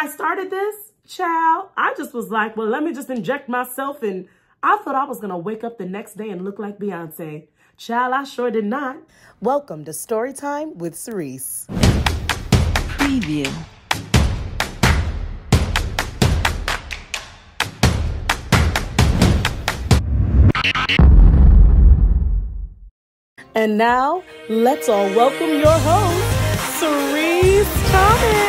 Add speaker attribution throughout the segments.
Speaker 1: I started this, child, I just was like, well, let me just inject myself. And I thought I was going to wake up the next day and look like Beyonce. Child, I sure did not.
Speaker 2: Welcome to Storytime with Sirece. Preview.
Speaker 1: And now, let's all welcome your host, Sirece Thomas.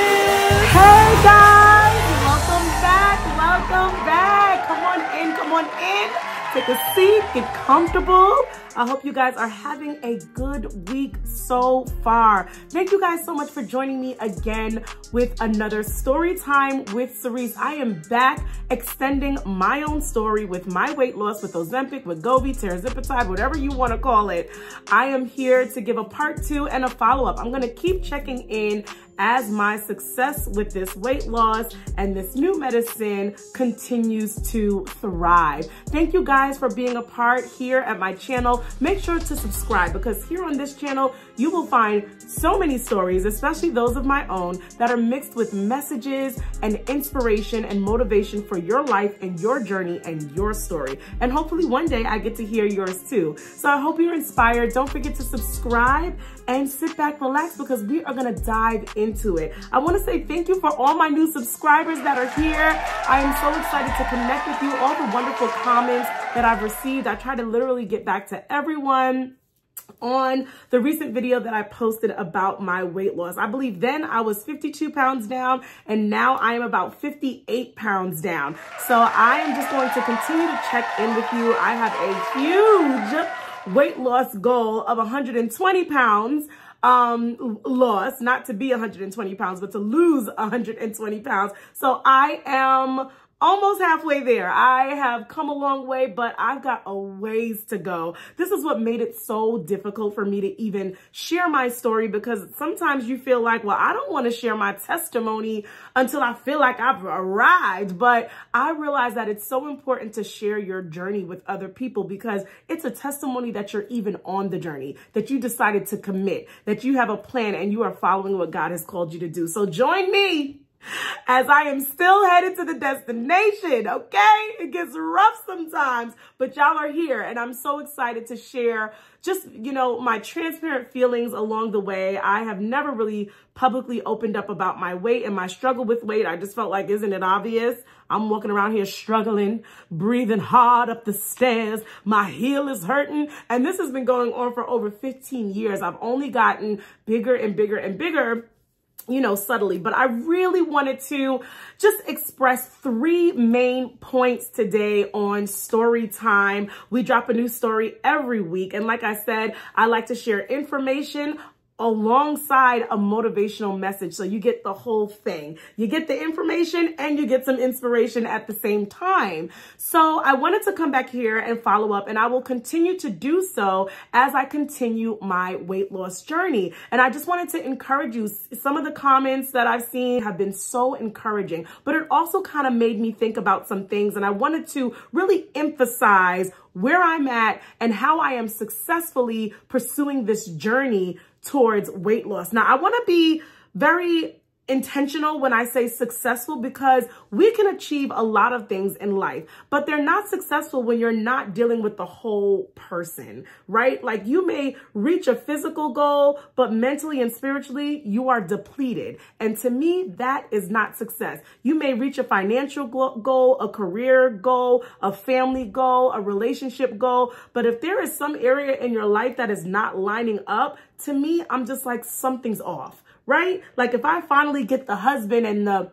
Speaker 1: Guys, welcome back, welcome back. Come on in, come on in. Take a seat, get comfortable. I hope you guys are having a good week so far. Thank you guys so much for joining me again with another story time with Sirece. I am back extending my own story with my weight loss with Ozempic, with Wegovy, tirzepatide, whatever you want to call it. I am here to give a part two and a follow-up. I'm going to keep checking in as my success with this weight loss and this new medicine continues to thrive. Thank you guys for being a part here at my channel. Make sure to subscribe because here on this channel, you will find so many stories, especially those of my own, that are mixed with messages and inspiration and motivation for your life and your journey and your story. And hopefully one day I get to hear yours too. So I hope you're inspired. Don't forget to subscribe and sit back, relax, because we are gonna dive into it. I wanna say thank you for all my new subscribers that are here. I am so excited to connect with you, all the wonderful comments that I've received. I try to literally get back to everyone on the recent video that I posted about my weight loss. I believe then I was 52 pounds down and now I am about 58 pounds down. So I am just going to continue to check in with you. I have a huge weight loss goal of 120 pounds um loss not to be 120 pounds but to lose 120 pounds so i am almost halfway there. I have come a long way, but I've got a ways to go. This is what made it so difficult for me to even share my story because sometimes you feel like, well, I don't want to share my testimony until I feel like I've arrived. But I realize that it's so important to share your journey with other people because it's a testimony that you're even on the journey, that you decided to commit, that you have a plan and you are following what God has called you to do. So join me as I am still headed to the destination, okay? It gets rough sometimes, but y'all are here and I'm so excited to share just, you know, my transparent feelings along the way. I have never really publicly opened up about my weight and my struggle with weight. I just felt like, isn't it obvious? I'm walking around here struggling, breathing hard up the stairs. My heel is hurting. And this has been going on for over 15 years. I've only gotten bigger and bigger and bigger you know, subtly, but I really wanted to just express three main points today on story time. We drop a new story every week. And like I said, I like to share information alongside a motivational message. So you get the whole thing. You get the information and you get some inspiration at the same time. So I wanted to come back here and follow up and I will continue to do so as I continue my weight loss journey. And I just wanted to encourage you. Some of the comments that I've seen have been so encouraging, but it also kind of made me think about some things and I wanted to really emphasize where I'm at and how I am successfully pursuing this journey towards weight loss. Now, I want to be very intentional when I say successful because we can achieve a lot of things in life, but they're not successful when you're not dealing with the whole person, right? Like you may reach a physical goal, but mentally and spiritually, you are depleted. And to me, that is not success. You may reach a financial goal, a career goal, a family goal, a relationship goal, but if there is some area in your life that is not lining up, to me, I'm just like, something's off right? Like if I finally get the husband and the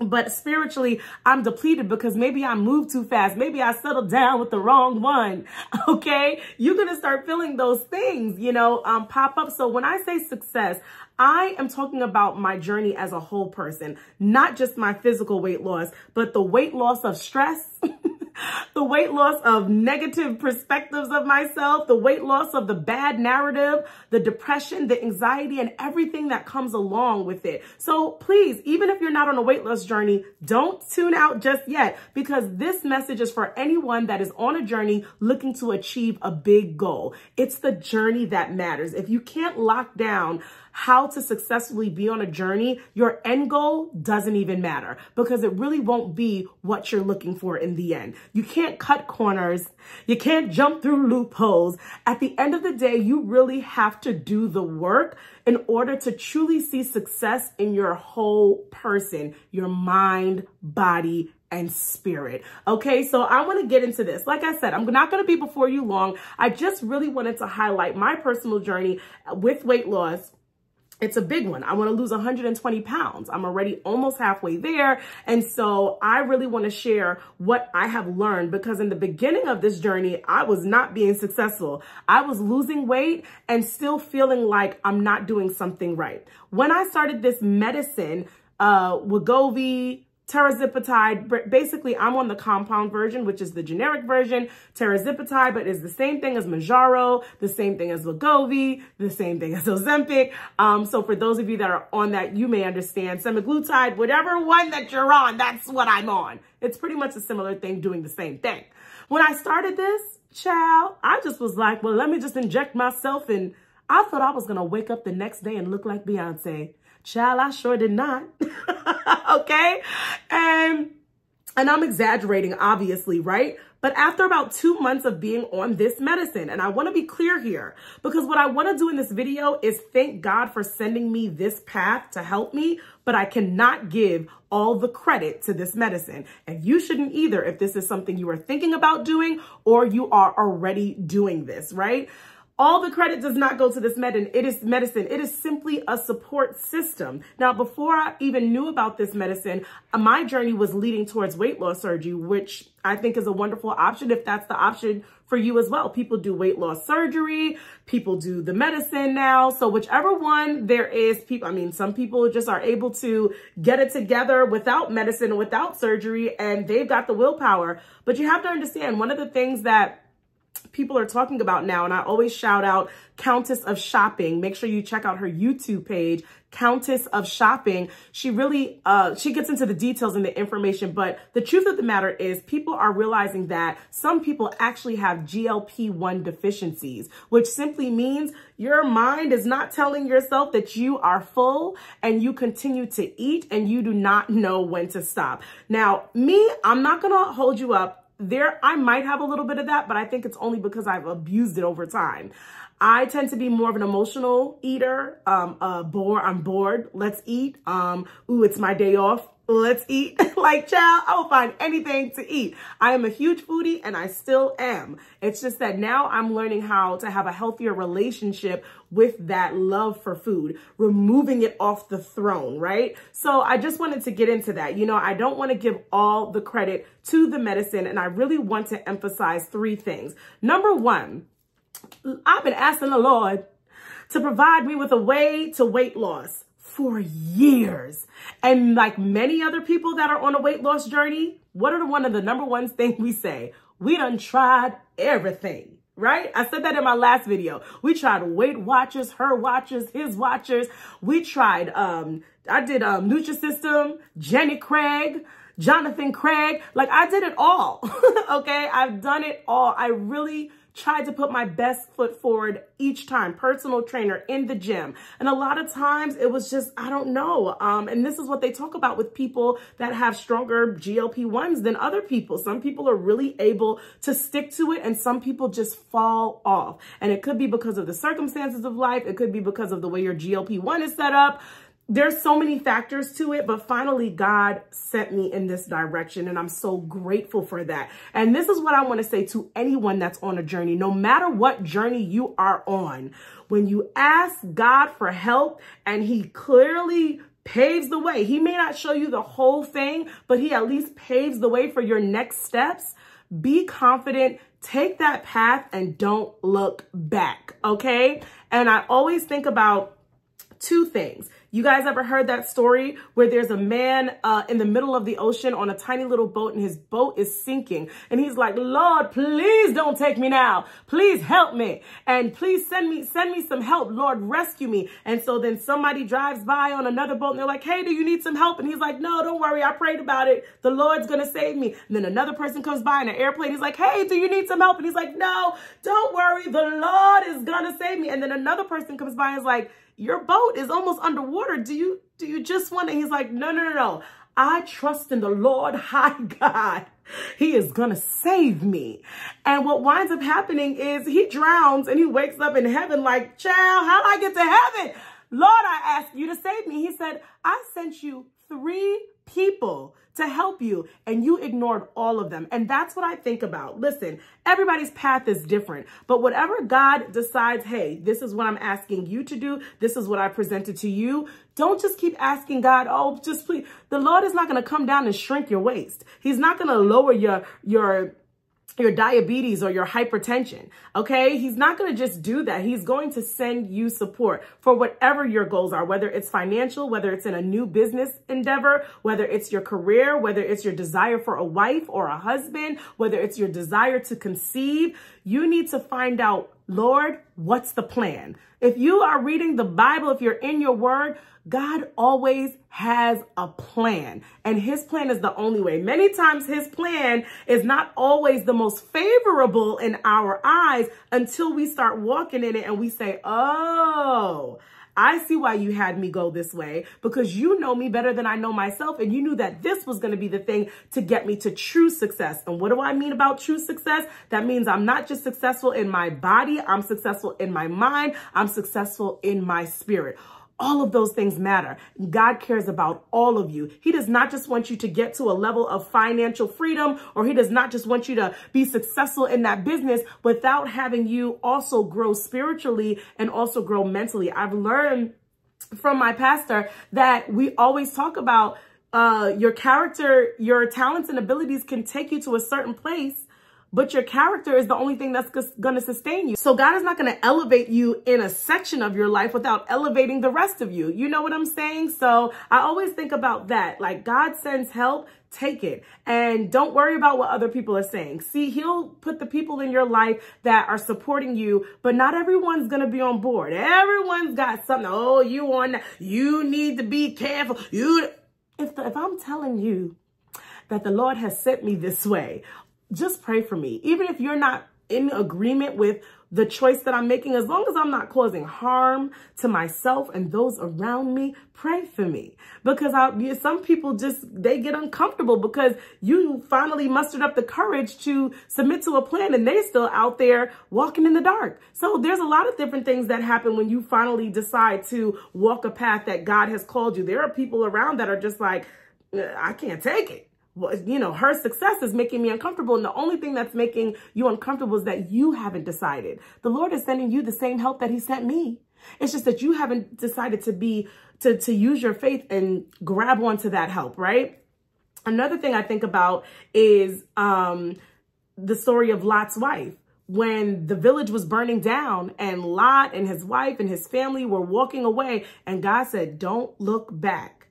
Speaker 1: but spiritually, I'm depleted because maybe I moved too fast. Maybe I settled down with the wrong one. Okay. You're going to start feeling those things, you know, um, pop up. So when I say success, I am talking about my journey as a whole person, not just my physical weight loss, but the weight loss of stress. the weight loss of negative perspectives of myself, the weight loss of the bad narrative, the depression, the anxiety, and everything that comes along with it. So please, even if you're not on a weight loss journey, don't tune out just yet because this message is for anyone that is on a journey looking to achieve a big goal. It's the journey that matters. If you can't lock down how to successfully be on a journey, your end goal doesn't even matter because it really won't be what you're looking for in the end. You can't cut corners. You can't jump through loopholes. At the end of the day, you really have to do the work in order to truly see success in your whole person, your mind, body, and spirit. Okay, so I want to get into this. Like I said, I'm not going to be before you long. I just really wanted to highlight my personal journey with weight loss it's a big one. I want to lose 120 pounds. I'm already almost halfway there. And so I really want to share what I have learned because in the beginning of this journey, I was not being successful. I was losing weight and still feeling like I'm not doing something right. When I started this medicine, uh, Wegovy, Tirzepatide, basically I'm on the compound version, which is the generic version, Tirzepatide, but is the same thing as Mounjaro, the same thing as Wegovy, the same thing as Ozempic. Um, so for those of you that are on that, you may understand semaglutide, whatever one that you're on, that's what I'm on. It's pretty much a similar thing doing the same thing. When I started this, child, I just was like, well, let me just inject myself and I thought I was going to wake up the next day and look like Beyonce. Child, I sure did not. okay? And and I'm exaggerating, obviously, right? But after about two months of being on this medicine, and I want to be clear here, because what I want to do in this video is thank God for sending me this path to help me, but I cannot give all the credit to this medicine. And you shouldn't either if this is something you are thinking about doing or you are already doing this, right? All the credit does not go to this medicine. It is medicine. It is simply a support system. Now, before I even knew about this medicine, uh, my journey was leading towards weight loss surgery, which I think is a wonderful option if that's the option for you as well. People do weight loss surgery. People do the medicine now. So whichever one there is, people, I mean, some people just are able to get it together without medicine, without surgery, and they've got the willpower. But you have to understand one of the things that people are talking about now. And I always shout out Countess of Shopping. Make sure you check out her YouTube page, Countess of Shopping. She really, uh, she gets into the details and the information, but the truth of the matter is people are realizing that some people actually have GLP-1 deficiencies, which simply means your mind is not telling yourself that you are full and you continue to eat and you do not know when to stop. Now, me, I'm not going to hold you up there I might have a little bit of that, but I think it's only because I've abused it over time. I tend to be more of an emotional eater. Um, uh, bored, I'm bored. Let's eat. Um, ooh, it's my day off. Let's eat. like, child, I will find anything to eat. I am a huge foodie and I still am. It's just that now I'm learning how to have a healthier relationship with that love for food, removing it off the throne, right? So I just wanted to get into that. You know, I don't want to give all the credit to the medicine and I really want to emphasize three things. Number one, I've been asking the Lord to provide me with a way to weight loss for years. And like many other people that are on a weight loss journey, what are the one of the number one things we say? We done tried everything, right? I said that in my last video. We tried Weight Watchers, her watchers, his watchers. We tried, um, I did um, Nutrisystem, Jenny Craig, Jonathan Craig. Like I did it all, okay? I've done it all. I really tried to put my best foot forward each time, personal trainer in the gym. And a lot of times it was just, I don't know. Um, and this is what they talk about with people that have stronger GLP-1s than other people. Some people are really able to stick to it and some people just fall off. And it could be because of the circumstances of life. It could be because of the way your GLP-1 is set up there's so many factors to it, but finally God sent me in this direction and I'm so grateful for that. And this is what I want to say to anyone that's on a journey, no matter what journey you are on, when you ask God for help and he clearly paves the way, he may not show you the whole thing, but he at least paves the way for your next steps. Be confident, take that path and don't look back. Okay. And I always think about two things. You guys ever heard that story where there's a man uh, in the middle of the ocean on a tiny little boat and his boat is sinking and he's like, Lord, please don't take me now. Please help me. And please send me, send me some help. Lord, rescue me. And so then somebody drives by on another boat and they're like, hey, do you need some help? And he's like, no, don't worry. I prayed about it. The Lord's going to save me. And then another person comes by in an airplane. He's like, hey, do you need some help? And he's like, no, don't worry. The Lord is going to save me. And then another person comes by and is like, your boat is almost underwater. Do you, do you just want to, he's like, no, no, no, no. I trust in the Lord high God. He is going to save me. And what winds up happening is he drowns and he wakes up in heaven like, child, how do I get to heaven? Lord, I ask you to save me. He said, I sent you three people to help you and you ignored all of them. And that's what I think about. Listen, everybody's path is different, but whatever God decides, hey, this is what I'm asking you to do. This is what I presented to you. Don't just keep asking God, oh, just please. The Lord is not going to come down and shrink your waist. He's not going to lower your, your, your diabetes or your hypertension. Okay. He's not going to just do that. He's going to send you support for whatever your goals are, whether it's financial, whether it's in a new business endeavor, whether it's your career, whether it's your desire for a wife or a husband, whether it's your desire to conceive. You need to find out, Lord, what's the plan? If you are reading the Bible, if you're in your word, God always has a plan and his plan is the only way. Many times his plan is not always the most favorable in our eyes until we start walking in it and we say, oh, I see why you had me go this way because you know me better than I know myself. And you knew that this was going to be the thing to get me to true success. And what do I mean about true success? That means I'm not just successful in my body. I'm successful in my mind. I'm successful in my spirit. All of those things matter. God cares about all of you. He does not just want you to get to a level of financial freedom, or he does not just want you to be successful in that business without having you also grow spiritually and also grow mentally. I've learned from my pastor that we always talk about uh, your character, your talents and abilities can take you to a certain place but your character is the only thing that's going to sustain you. So God is not going to elevate you in a section of your life without elevating the rest of you. You know what I'm saying? So I always think about that. Like God sends help, take it and don't worry about what other people are saying. See, he'll put the people in your life that are supporting you, but not everyone's going to be on board. Everyone's got something. Oh, you want, you need to be careful. You, if, the, if I'm telling you that the Lord has sent me this way, just pray for me. Even if you're not in agreement with the choice that I'm making, as long as I'm not causing harm to myself and those around me, pray for me. Because I, some people just, they get uncomfortable because you finally mustered up the courage to submit to a plan and they're still out there walking in the dark. So there's a lot of different things that happen when you finally decide to walk a path that God has called you. There are people around that are just like, uh, I can't take it you know, her success is making me uncomfortable. And the only thing that's making you uncomfortable is that you haven't decided. The Lord is sending you the same help that he sent me. It's just that you haven't decided to be, to, to use your faith and grab onto that help, right? Another thing I think about is um, the story of Lot's wife when the village was burning down and Lot and his wife and his family were walking away and God said, don't look back.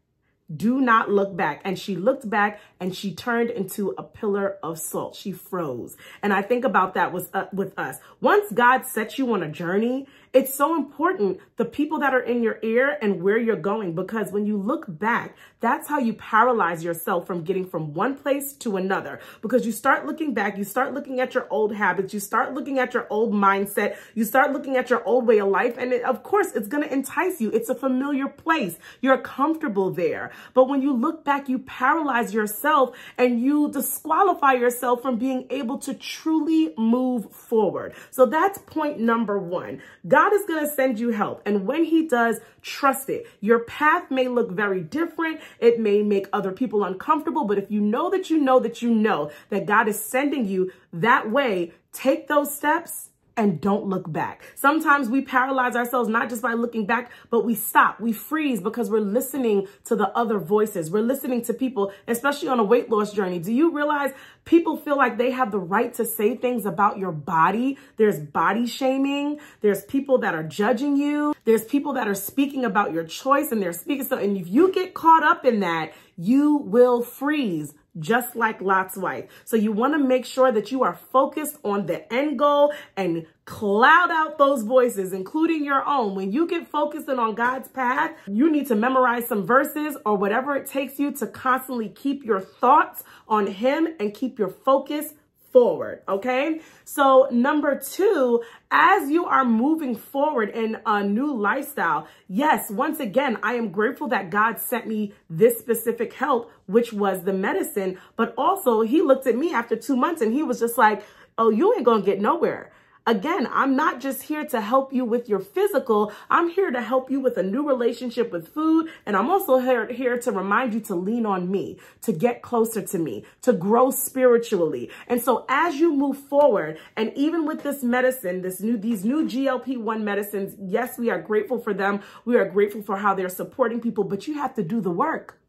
Speaker 1: Do not look back. And she looked back and she turned into a pillar of salt. She froze. And I think about that with, uh, with us. Once God sets you on a journey it's so important the people that are in your ear and where you're going because when you look back, that's how you paralyze yourself from getting from one place to another because you start looking back, you start looking at your old habits, you start looking at your old mindset, you start looking at your old way of life. And it, of course, it's going to entice you. It's a familiar place. You're comfortable there. But when you look back, you paralyze yourself and you disqualify yourself from being able to truly move forward. So that's point number one. God God is going to send you help. And when he does, trust it. Your path may look very different. It may make other people uncomfortable. But if you know that you know that you know that God is sending you that way, take those steps and don't look back. Sometimes we paralyze ourselves not just by looking back, but we stop, we freeze because we're listening to the other voices. We're listening to people, especially on a weight loss journey. Do you realize people feel like they have the right to say things about your body? There's body shaming. There's people that are judging you. There's people that are speaking about your choice and they're speaking so, and if you get caught up in that, you will freeze just like Lot's wife. So you want to make sure that you are focused on the end goal and cloud out those voices, including your own. When you get focusing on God's path, you need to memorize some verses or whatever it takes you to constantly keep your thoughts on him and keep your focus forward. Okay. So number two, as you are moving forward in a new lifestyle, yes, once again, I am grateful that God sent me this specific help, which was the medicine, but also he looked at me after two months and he was just like, oh, you ain't to get nowhere. Again, I'm not just here to help you with your physical. I'm here to help you with a new relationship with food. And I'm also here, here to remind you to lean on me, to get closer to me, to grow spiritually. And so as you move forward, and even with this medicine, this new, these new GLP-1 medicines, yes, we are grateful for them. We are grateful for how they're supporting people, but you have to do the work.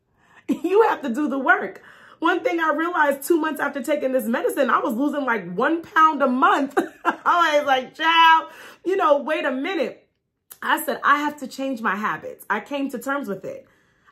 Speaker 1: You have to do the work. One thing I realized two months after taking this medicine, I was losing like one pound a month. I was like, child, you know, wait a minute. I said, I have to change my habits. I came to terms with it.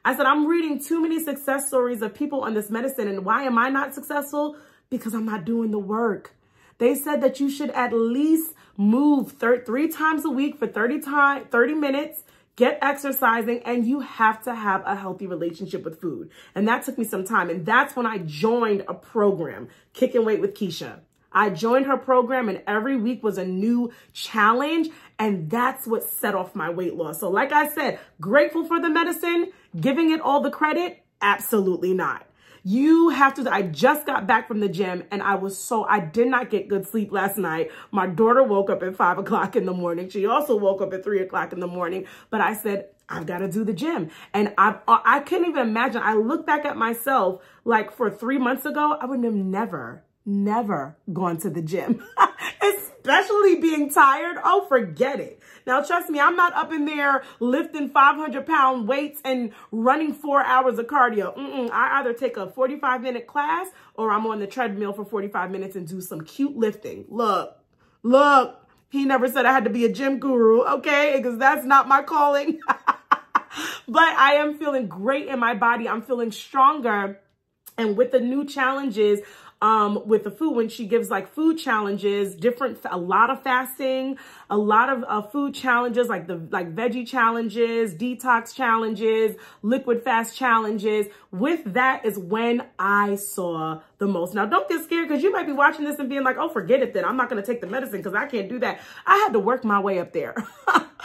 Speaker 1: I said, I'm reading too many success stories of people on this medicine. And why am I not successful? Because I'm not doing the work. They said that you should at least move three times a week for 30 time, 30 minutes get exercising, and you have to have a healthy relationship with food. And that took me some time. And that's when I joined a program, Kick and Weight with Keisha. I joined her program and every week was a new challenge. And that's what set off my weight loss. So like I said, grateful for the medicine, giving it all the credit? Absolutely not. You have to, I just got back from the gym and I was so, I did not get good sleep last night. My daughter woke up at five o'clock in the morning. She also woke up at three o'clock in the morning, but I said, I've got to do the gym. And I, I couldn't even imagine. I look back at myself like for three months ago, I would have never, never gone to the gym. especially being tired, oh, forget it. Now, trust me, I'm not up in there lifting 500 pound weights and running four hours of cardio. Mm -mm. I either take a 45 minute class or I'm on the treadmill for 45 minutes and do some cute lifting. Look, look, he never said I had to be a gym guru, okay? Because that's not my calling. but I am feeling great in my body. I'm feeling stronger. And with the new challenges, um, with the food when she gives like food challenges, different, a lot of fasting, a lot of uh, food challenges, like the like veggie challenges, detox challenges, liquid fast challenges. With that is when I saw the most. Now, don't get scared because you might be watching this and being like, oh, forget it then. I'm not going to take the medicine because I can't do that. I had to work my way up there.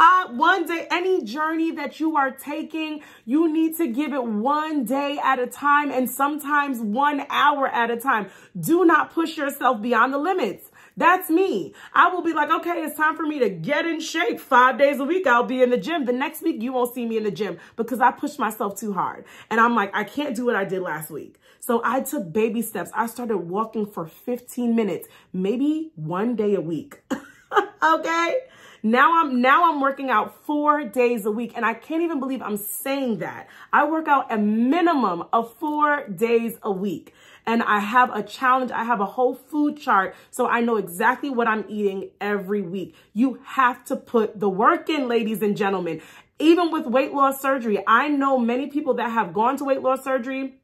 Speaker 1: uh, one day, any journey that you are taking, you need to give it one day at a time and sometimes one hour at a time. Do not push yourself beyond the limits. That's me. I will be like, okay, it's time for me to get in shape. Five days a week, I'll be in the gym. The next week, you won't see me in the gym because I pushed myself too hard. And I'm like, I can't do what I did last week. So I took baby steps. I started walking for 15 minutes, maybe one day a week. okay. Now I'm now I'm working out four days a week and I can't even believe I'm saying that. I work out a minimum of four days a week and I have a challenge. I have a whole food chart so I know exactly what I'm eating every week. You have to put the work in, ladies and gentlemen. Even with weight loss surgery, I know many people that have gone to weight loss surgery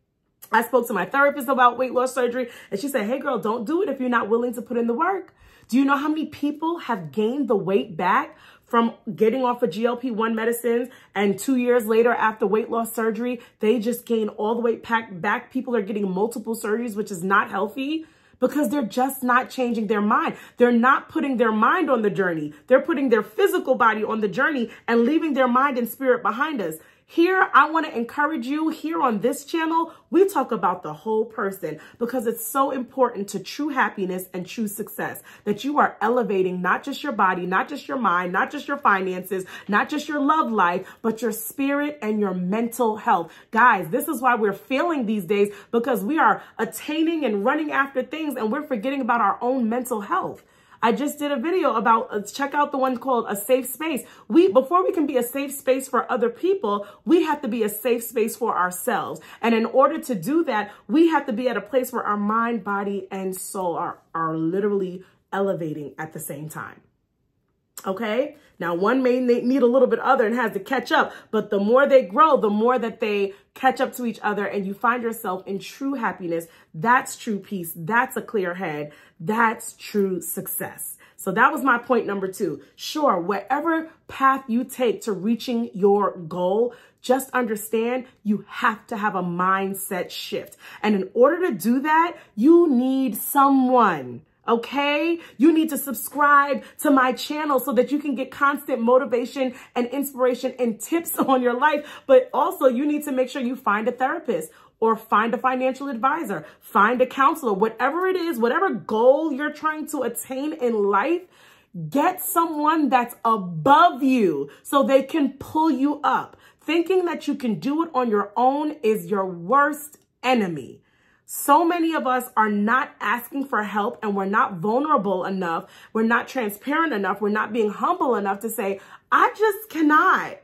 Speaker 1: I spoke to my therapist about weight loss surgery and she said, hey girl, don't do it if you're not willing to put in the work. Do you know how many people have gained the weight back from getting off of GLP-1 medicines and two years later after weight loss surgery, they just gain all the weight back. People are getting multiple surgeries, which is not healthy because they're just not changing their mind. They're not putting their mind on the journey. They're putting their physical body on the journey and leaving their mind and spirit behind us. Here, I want to encourage you here on this channel. We talk about the whole person because it's so important to true happiness and true success that you are elevating not just your body, not just your mind, not just your finances, not just your love life, but your spirit and your mental health. Guys, this is why we're failing these days because we are attaining and running after things and we're forgetting about our own mental health. I just did a video about, uh, check out the one called A Safe Space. We, before we can be a safe space for other people, we have to be a safe space for ourselves. And in order to do that, we have to be at a place where our mind, body, and soul are, are literally elevating at the same time. Okay. Now one may need a little bit other and has to catch up, but the more they grow, the more that they catch up to each other and you find yourself in true happiness. That's true peace. That's a clear head. That's true success. So that was my point number two. Sure, whatever path you take to reaching your goal, just understand you have to have a mindset shift. And in order to do that, you need someone okay? You need to subscribe to my channel so that you can get constant motivation and inspiration and tips on your life. But also you need to make sure you find a therapist or find a financial advisor, find a counselor, whatever it is, whatever goal you're trying to attain in life, get someone that's above you so they can pull you up. Thinking that you can do it on your own is your worst enemy. So many of us are not asking for help and we're not vulnerable enough. We're not transparent enough. We're not being humble enough to say, I just cannot.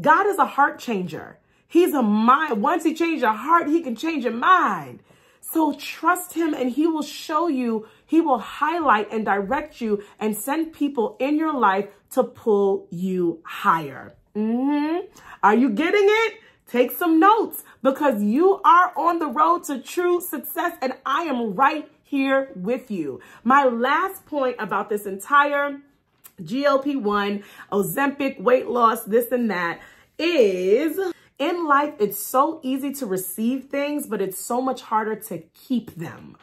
Speaker 1: God is a heart changer. He's a mind. Once he changes your heart, he can change your mind. So trust him and he will show you, he will highlight and direct you and send people in your life to pull you higher. Mm-hmm. Are you getting it? Take some notes because you are on the road to true success and I am right here with you. My last point about this entire GLP-1, Ozempic, weight loss, this and that is in life, it's so easy to receive things, but it's so much harder to keep them.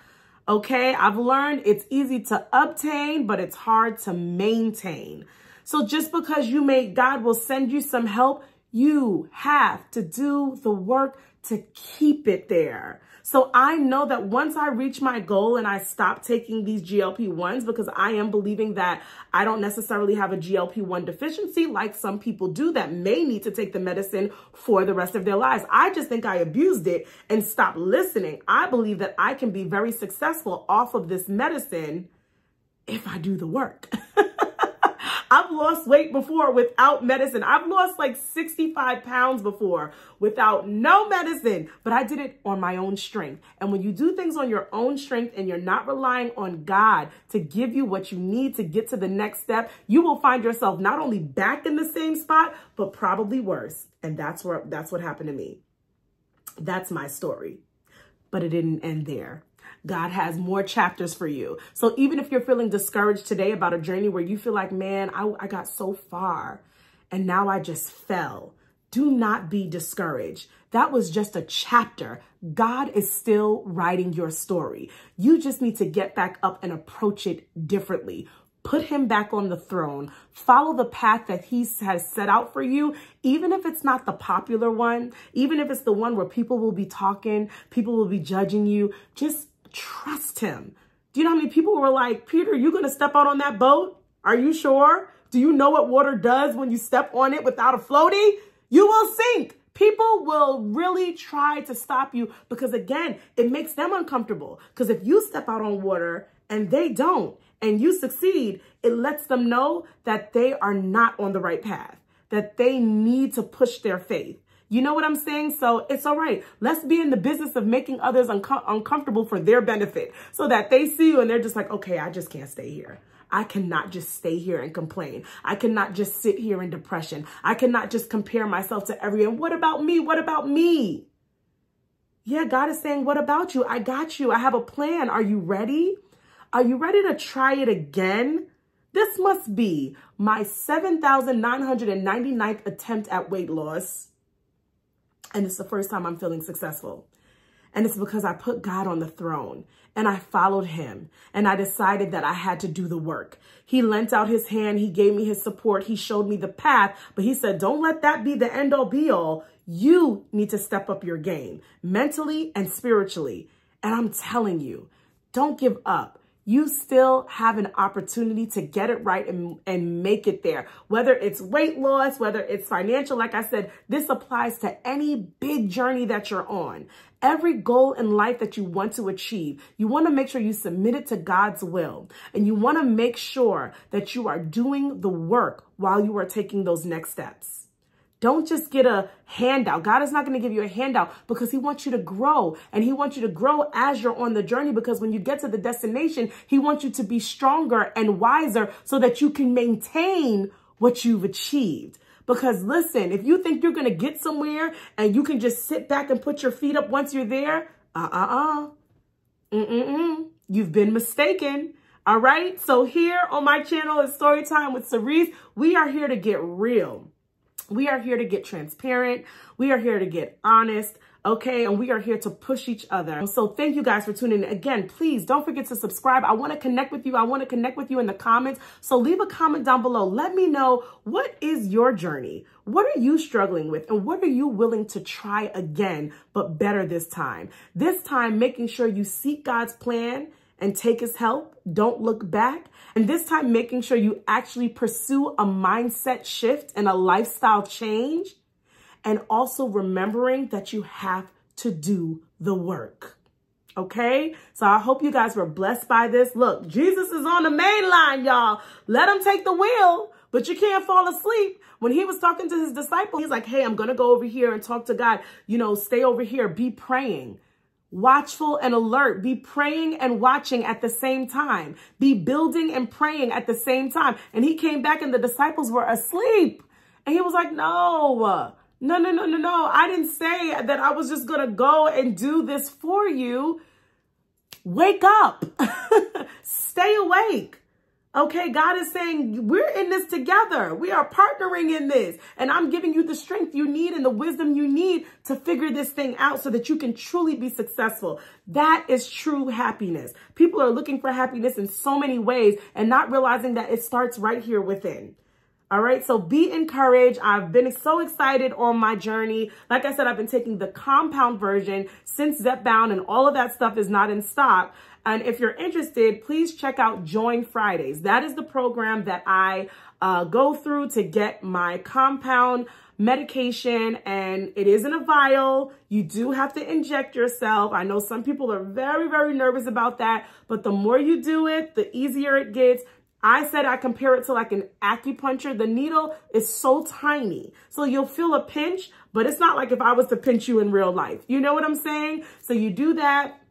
Speaker 1: Okay, I've learned it's easy to obtain, but it's hard to maintain. So just because you may, God will send you some help, you have to do the work to keep it there. So I know that once I reach my goal and I stop taking these GLP-1s because I am believing that I don't necessarily have a GLP-1 deficiency like some people do that may need to take the medicine for the rest of their lives. I just think I abused it and stopped listening. I believe that I can be very successful off of this medicine if I do the work. I've lost weight before without medicine. I've lost like 65 pounds before without no medicine, but I did it on my own strength. And when you do things on your own strength and you're not relying on God to give you what you need to get to the next step, you will find yourself not only back in the same spot, but probably worse. And that's where that's what happened to me. That's my story. But it didn't end there. God has more chapters for you. So even if you're feeling discouraged today about a journey where you feel like, man, I, I got so far and now I just fell, do not be discouraged. That was just a chapter. God is still writing your story. You just need to get back up and approach it differently. Put him back on the throne. Follow the path that he has set out for you, even if it's not the popular one, even if it's the one where people will be talking, people will be judging you. Just trust him. Do you know how many people were like, Peter, you going to step out on that boat? Are you sure? Do you know what water does when you step on it without a floaty? You will sink. People will really try to stop you because again, it makes them uncomfortable. Because if you step out on water and they don't, and you succeed, it lets them know that they are not on the right path, that they need to push their faith. You know what I'm saying? So it's all right. Let's be in the business of making others uncomfortable for their benefit so that they see you and they're just like, okay, I just can't stay here. I cannot just stay here and complain. I cannot just sit here in depression. I cannot just compare myself to everyone. What about me? What about me? Yeah, God is saying, what about you? I got you. I have a plan. Are you ready? Are you ready to try it again? This must be my 7,999th attempt at weight loss. And it's the first time I'm feeling successful. And it's because I put God on the throne and I followed him and I decided that I had to do the work. He lent out his hand. He gave me his support. He showed me the path, but he said, don't let that be the end all be all. You need to step up your game mentally and spiritually. And I'm telling you, don't give up you still have an opportunity to get it right and, and make it there. Whether it's weight loss, whether it's financial, like I said, this applies to any big journey that you're on. Every goal in life that you want to achieve, you want to make sure you submit it to God's will. And you want to make sure that you are doing the work while you are taking those next steps. Don't just get a handout. God is not going to give you a handout because he wants you to grow and he wants you to grow as you're on the journey because when you get to the destination, he wants you to be stronger and wiser so that you can maintain what you've achieved. Because listen, if you think you're going to get somewhere and you can just sit back and put your feet up once you're there, uh-uh-uh. Mm-mm-mm. You've been mistaken. All right. So here on my channel is Storytime with Sirece. We are here to get real. We are here to get transparent. We are here to get honest okay? And we are here to push each other. So thank you guys for tuning in. Again, please don't forget to subscribe. I want to connect with you. I want to connect with you in the comments. So leave a comment down below. Let me know what is your journey? What are you struggling with? And what are you willing to try again, but better this time? This time, making sure you seek God's plan and take his help. Don't look back. And this time, making sure you actually pursue a mindset shift and a lifestyle change and also remembering that you have to do the work. Okay, so I hope you guys were blessed by this. Look, Jesus is on the main line, y'all. Let him take the wheel, but you can't fall asleep. When he was talking to his disciples, he's like, hey, I'm going to go over here and talk to God. You know, stay over here, be praying watchful and alert. Be praying and watching at the same time. Be building and praying at the same time. And he came back and the disciples were asleep. And he was like, no, no, no, no, no, no. I didn't say that I was just going to go and do this for you. Wake up. Stay awake. Okay, God is saying we're in this together. We are partnering in this. And I'm giving you the strength you need and the wisdom you need to figure this thing out so that you can truly be successful. That is true happiness. People are looking for happiness in so many ways and not realizing that it starts right here within. All right, so be encouraged. I've been so excited on my journey. Like I said, I've been taking the compound version since Zepbound and all of that stuff is not in stock. And if you're interested, please check out Join Fridays. That is the program that I uh, go through to get my compound medication and it isn't a vial. You do have to inject yourself. I know some people are very, very nervous about that, but the more you do it, the easier it gets. I said I compare it to like an acupuncture. The needle is so tiny. So you'll feel a pinch, but it's not like if I was to pinch you in real life. You know what I'm saying? So you do that.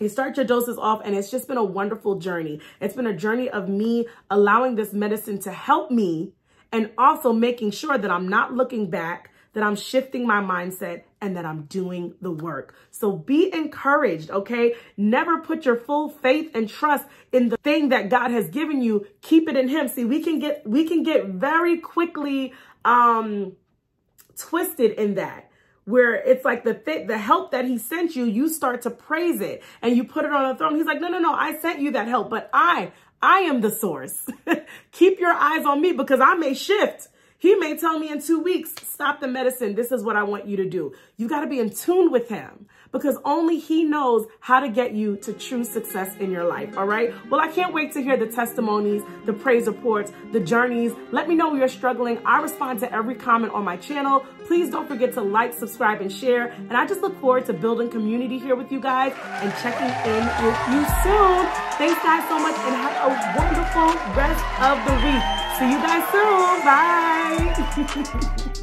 Speaker 1: You start your doses off and it's just been a wonderful journey. It's been a journey of me allowing this medicine to help me and also making sure that I'm not looking back, that I'm shifting my mindset and that I'm doing the work. So be encouraged, okay? Never put your full faith and trust in the thing that God has given you. Keep it in him. See, we can get we can get very quickly um twisted in that where it's like the th- the help that he sent you, you start to praise it and you put it on a throne. He's like, no, no, no, I sent you that help, but I, I am the source. Keep your eyes on me because I may shift. He may tell me in two weeks, stop the medicine. This is what I want you to do. You got to be in tune with him because only he knows how to get you to true success in your life. All right. Well, I can't wait to hear the testimonies, the praise reports, the journeys. Let me know where you're struggling. I respond to every comment on my channel. Please don't forget to like, subscribe, and share. And I just look forward to building community here with you guys and checking in with you soon. Thanks guys so much and have a wonderful rest of the week. See you guys soon. Bye.